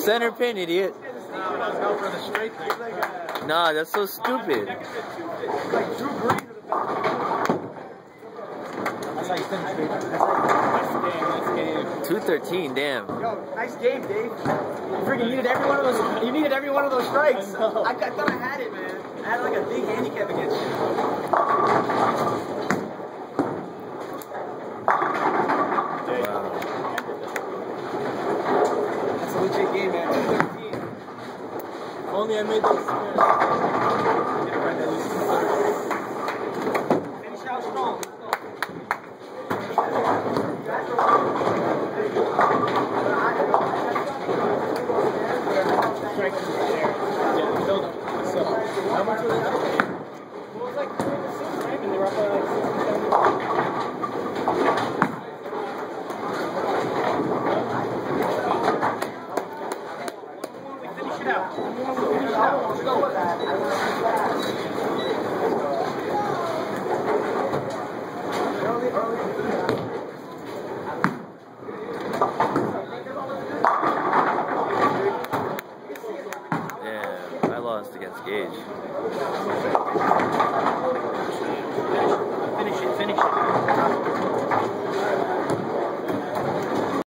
center pin, idiot. No, I was going for the straight thing. Nah, that's so stupid. Like Drew Brees. That's how you finish, dude. That's game. That's game. 213, damn. Yo, nice game, Dave. You freaking needed every one of those. You needed every one of those strikes. I, I, thought I had it, man. I had like a big handicap against you. Wow. That's a legit game, man. 213. If only I made those spins. Finish out strong. Strike to the chair. Yeah, build up. So, how much was it? It was like three to six, right? And they were up by like six, seven. Finish it out. Finish it out. Let's go. Damn, I lost against Gage.